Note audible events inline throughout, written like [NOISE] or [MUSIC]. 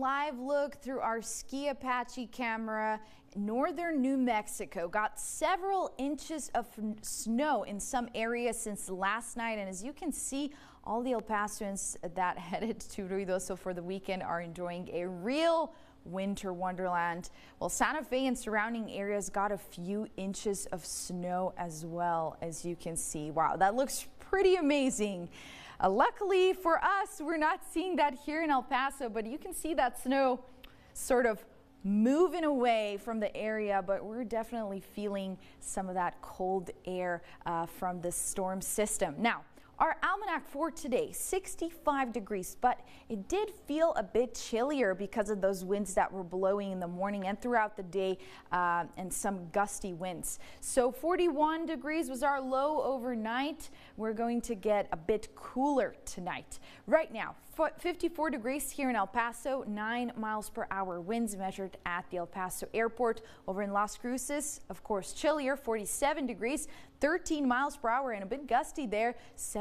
live look through our Ski Apache camera. Northern New Mexico got several inches of snow in some areas since last night. And as you can see, all the El Pasoans that [LAUGHS] headed to Ruidoso for the weekend are enjoying a real winter wonderland. Well, Santa Fe and surrounding areas got a few inches of snow as well, as you can see. Wow, that looks pretty amazing. Uh, luckily for us, we're not seeing that here in El Paso, but you can see that snow sort of moving away from the area, but we're definitely feeling some of that cold air uh, from the storm system. Now, our almanac for today, 65 degrees, but it did feel a bit chillier because of those winds that were blowing in the morning and throughout the day uh, and some gusty winds. So 41 degrees was our low overnight. We're going to get a bit cooler tonight. Right now, 54 degrees here in El Paso, 9 miles per hour winds measured at the El Paso airport. Over in Las Cruces, of course, chillier, 47 degrees, 13 miles per hour and a bit gusty there,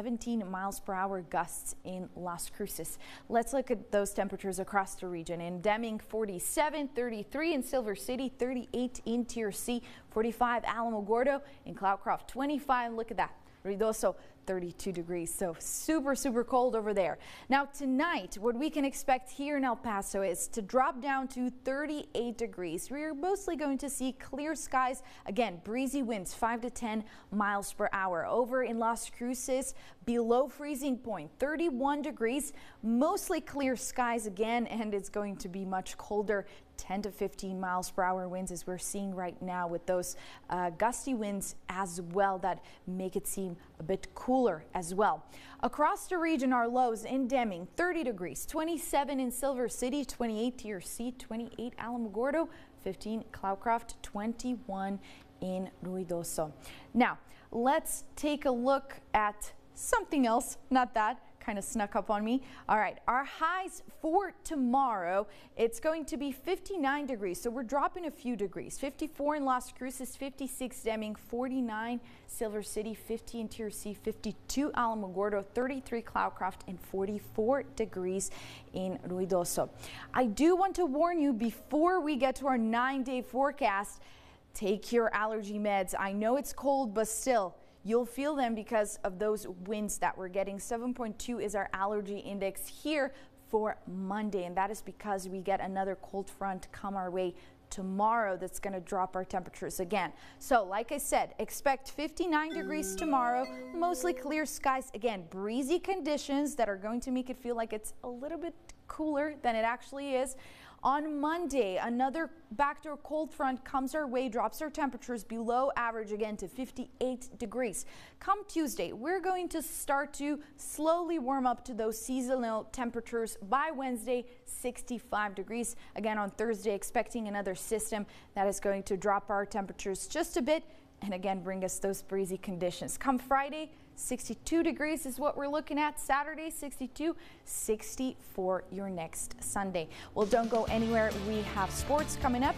17 miles per hour gusts in Las Cruces. Let's look at those temperatures across the region. In Deming, 47, 33 in Silver City, 38 in T or C, 45 Alamogordo, in Cloudcroft, 25. Look at that. Ruidoso 32 degrees. So super, super cold over there. Now tonight, what we can expect here in El Paso is to drop down to 38 degrees. We're mostly going to see clear skies. Again, breezy winds 5 to 10 miles per hour. Over in Las Cruces, below freezing point, 31 degrees, mostly clear skies again, and it's going to be much colder 10 to 15 miles per hour winds as we're seeing right now with those uh, gusty winds as well that make it seem a bit cooler as well. Across the region, our lows in Deming, 30 degrees, 27 in Silver City, 28 T or C, 28 Alamogordo, 15 Cloudcroft, 21 in Ruidoso. Now, let's take a look at something else, not that, kind of snuck up on me. All right, our highs for tomorrow, it's going to be 59 degrees. So we're dropping a few degrees. 54 in Las Cruces, 56 Deming, 49 Silver City, 50 T or C, 52 Alamogordo, 33 Cloudcroft, and 44 degrees in Ruidoso. I do want to warn you before we get to our nine day forecast, take your allergy meds. I know it's cold, but still, You'll feel them because of those winds that we're getting. 7.2 is our allergy index here for Monday, and that is because we get another cold front come our way tomorrow that's going to drop our temperatures again. So like I said, expect 59 degrees tomorrow, mostly clear skies. Again, breezy conditions that are going to make it feel like it's a little bit cooler than it actually is. On Monday, another backdoor cold front comes our way, drops our temperatures below average again to 58 degrees. Come Tuesday, we're going to start to slowly warm up to those seasonal temperatures by Wednesday, 65 degrees. Again on Thursday, expecting another system that is going to drop our temperatures just a bit and again bring us those breezy conditions. Come Friday, 62 degrees is what we're looking at. Saturday, 62, 60 for your next Sunday. Well, don't go anywhere. We have sports coming up.